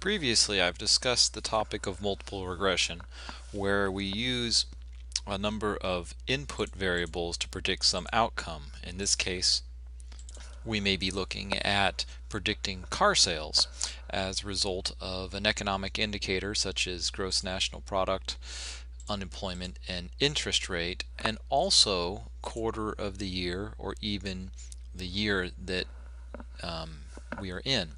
Previously I've discussed the topic of multiple regression where we use a number of input variables to predict some outcome. In this case we may be looking at predicting car sales as a result of an economic indicator such as gross national product, unemployment, and interest rate and also quarter of the year or even the year that um, we are in.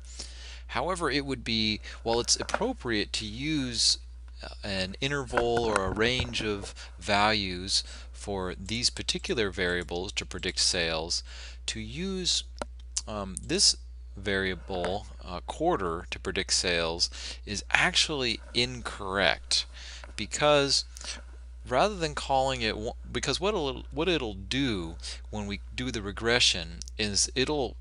However, it would be, while it's appropriate to use uh, an interval or a range of values for these particular variables to predict sales, to use um, this variable uh, quarter to predict sales is actually incorrect because rather than calling it because what it'll, what it'll do when we do the regression is it'll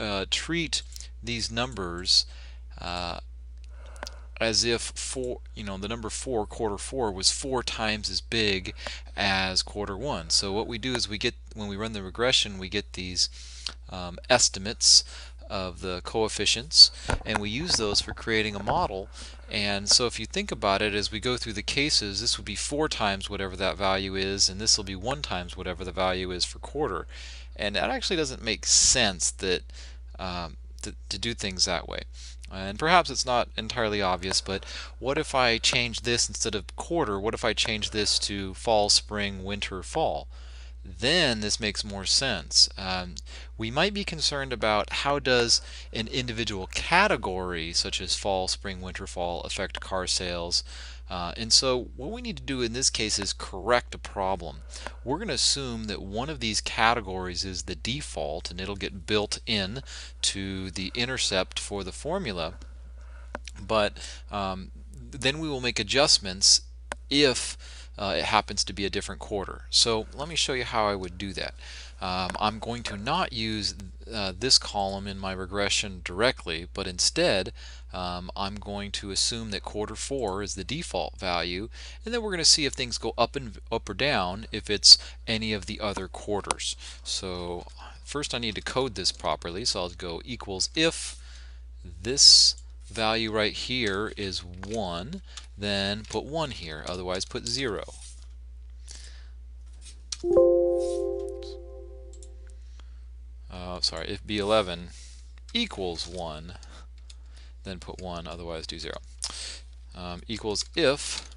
uh, treat these numbers uh, as if four, you know, the number four, quarter four, was four times as big as quarter one. So what we do is we get, when we run the regression, we get these um, estimates of the coefficients and we use those for creating a model and so if you think about it as we go through the cases this would be four times whatever that value is and this will be one times whatever the value is for quarter and that actually doesn't make sense that um, to, to do things that way. And perhaps it's not entirely obvious, but what if I change this instead of quarter? What if I change this to fall, spring, winter, fall? Then this makes more sense. Um, we might be concerned about how does an individual category, such as fall, spring, winter, fall, affect car sales. Uh, and so what we need to do in this case is correct a problem. We're going to assume that one of these categories is the default and it'll get built in to the intercept for the formula. But um, then we will make adjustments if uh, it happens to be a different quarter. So let me show you how I would do that. Um, I'm going to not use uh, this column in my regression directly, but instead um, I'm going to assume that quarter 4 is the default value, and then we're going to see if things go up and up or down if it's any of the other quarters. So first I need to code this properly, so I'll go equals if this value right here is 1, then put 1 here, otherwise put 0. Uh, sorry, if b11 equals 1, then put 1, otherwise do 0. Um, equals if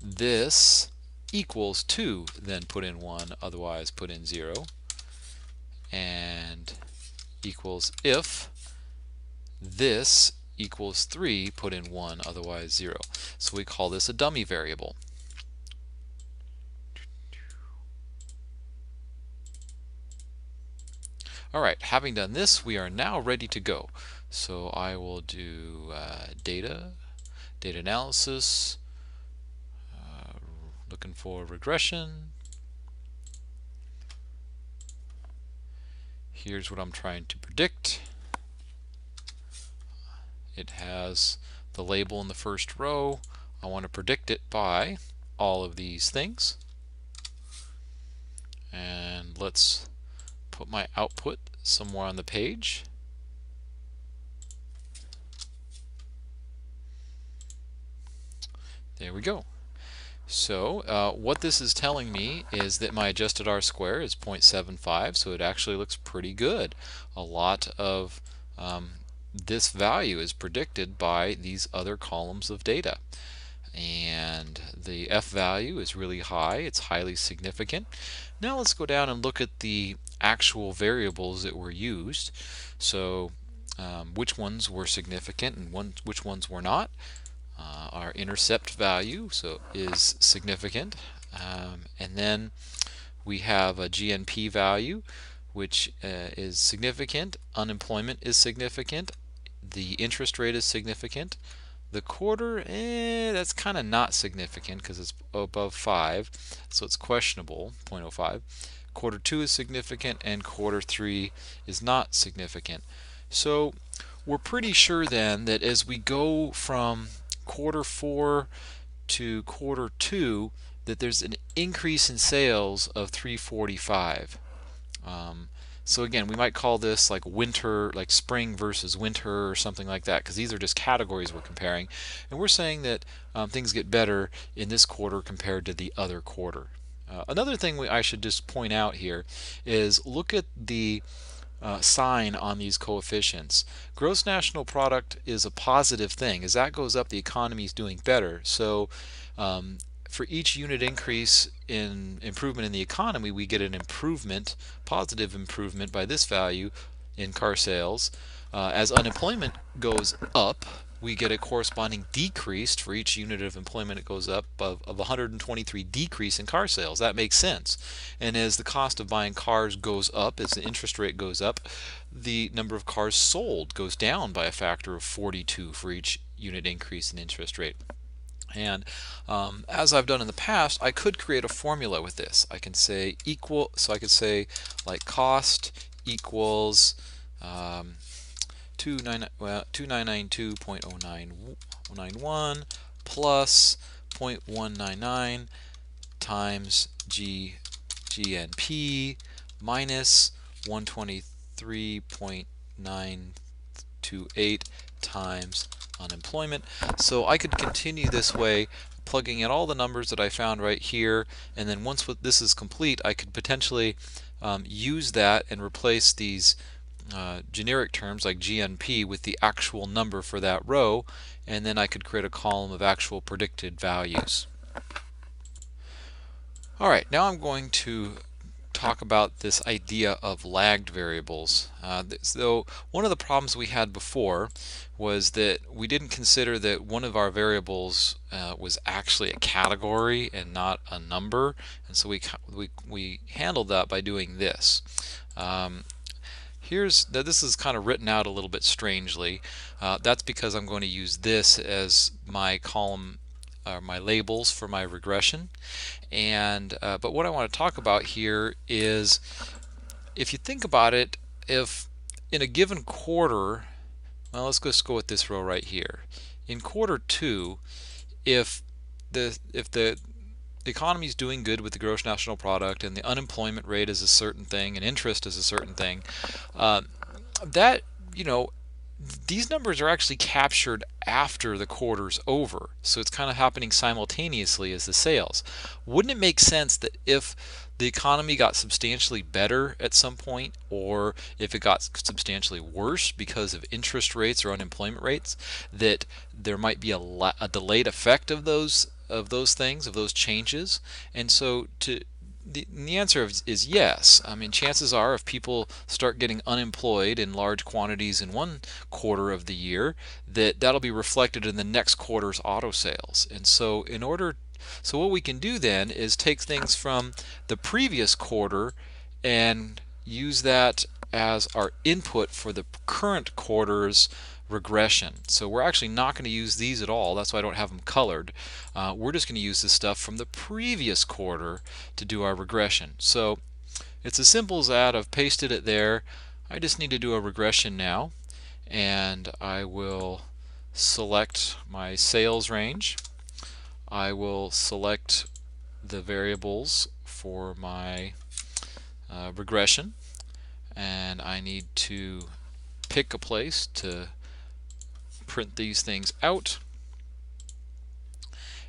this equals 2, then put in 1, otherwise put in 0. And equals if this equals 3, put in 1, otherwise 0. So we call this a dummy variable. Alright, having done this, we are now ready to go. So I will do uh, data, data analysis, uh, looking for regression. Here's what I'm trying to predict. It has the label in the first row. I want to predict it by all of these things. And let's put my output somewhere on the page. There we go. So uh, what this is telling me is that my adjusted R-square is 0.75, so it actually looks pretty good. A lot of um, this value is predicted by these other columns of data. And the F value is really high, it's highly significant. Now let's go down and look at the actual variables that were used. So um, which ones were significant and one, which ones were not. Uh, our intercept value so is significant um, and then we have a GNP value which uh, is significant unemployment is significant the interest rate is significant the quarter eh, that's kind of not significant because it's above 5 so it's questionable 0.05 quarter 2 is significant and quarter 3 is not significant. So we're pretty sure then that as we go from quarter 4 to quarter 2 that there's an increase in sales of 345. Um, so again, we might call this like winter, like spring versus winter or something like that, because these are just categories we're comparing. And we're saying that um, things get better in this quarter compared to the other quarter. Uh, another thing we, I should just point out here is look at the uh, sign on these coefficients. Gross national product is a positive thing. As that goes up, the economy is doing better. So um, for each unit increase in improvement in the economy, we get an improvement, positive improvement by this value in car sales. Uh, as unemployment goes up, we get a corresponding decrease for each unit of employment it goes up of, of 123 decrease in car sales. That makes sense. And as the cost of buying cars goes up, as the interest rate goes up, the number of cars sold goes down by a factor of 42 for each unit increase in interest rate. And um, as I've done in the past, I could create a formula with this. I can say equal, so I could say like cost equals um, 2992.091 plus 0.199 times G, GNP minus 123.928 times unemployment. So I could continue this way plugging in all the numbers that I found right here and then once this is complete I could potentially um, use that and replace these uh, generic terms like GNP with the actual number for that row and then I could create a column of actual predicted values. Alright, now I'm going to talk about this idea of lagged variables. Uh, so one of the problems we had before was that we didn't consider that one of our variables uh, was actually a category and not a number and so we, we, we handled that by doing this. Um, here's that this is kind of written out a little bit strangely. Uh, that's because I'm going to use this as my column uh, my labels for my regression and uh, but what I want to talk about here is if you think about it if in a given quarter well let's just go with this row right here in quarter two if the if the the economy is doing good with the gross national product and the unemployment rate is a certain thing and interest is a certain thing uh, that you know these numbers are actually captured after the quarter's over. So it's kind of happening simultaneously as the sales. Wouldn't it make sense that if the economy got substantially better at some point or if it got substantially worse because of interest rates or unemployment rates that there might be a, a delayed effect of those of those things of those changes and so to the, the answer is, is yes. I mean, chances are if people start getting unemployed in large quantities in one quarter of the year, that that'll be reflected in the next quarter's auto sales. And so in order so what we can do then is take things from the previous quarter and use that as our input for the current quarter's regression. So we're actually not going to use these at all. That's why I don't have them colored. Uh, we're just going to use the stuff from the previous quarter to do our regression. So it's as simple as that. I've pasted it there. I just need to do a regression now. And I will select my sales range. I will select the variables for my uh, regression and I need to pick a place to print these things out.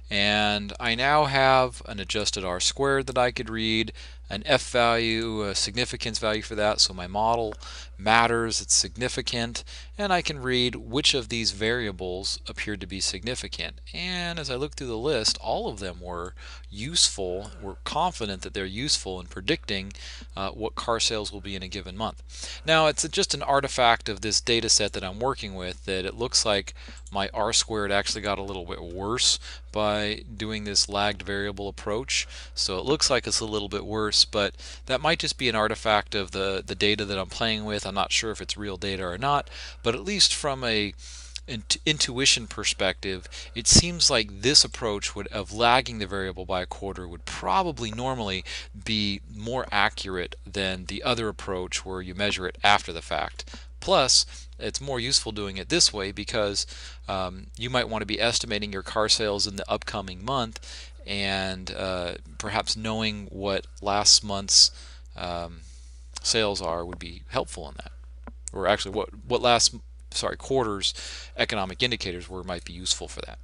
And I now have an adjusted R squared that I could read an F value, a significance value for that, so my model matters, it's significant, and I can read which of these variables appeared to be significant. And as I look through the list, all of them were useful, we're confident that they're useful in predicting uh, what car sales will be in a given month. Now it's just an artifact of this data set that I'm working with that it looks like my R squared actually got a little bit worse by doing this lagged variable approach. So it looks like it's a little bit worse, but that might just be an artifact of the, the data that I'm playing with. I'm not sure if it's real data or not, but at least from a intuition perspective, it seems like this approach would of lagging the variable by a quarter would probably normally be more accurate than the other approach where you measure it after the fact. Plus, it's more useful doing it this way because um, you might want to be estimating your car sales in the upcoming month and uh, perhaps knowing what last month's um, sales are would be helpful in that. Or actually what what last sorry quarters economic indicators were might be useful for that.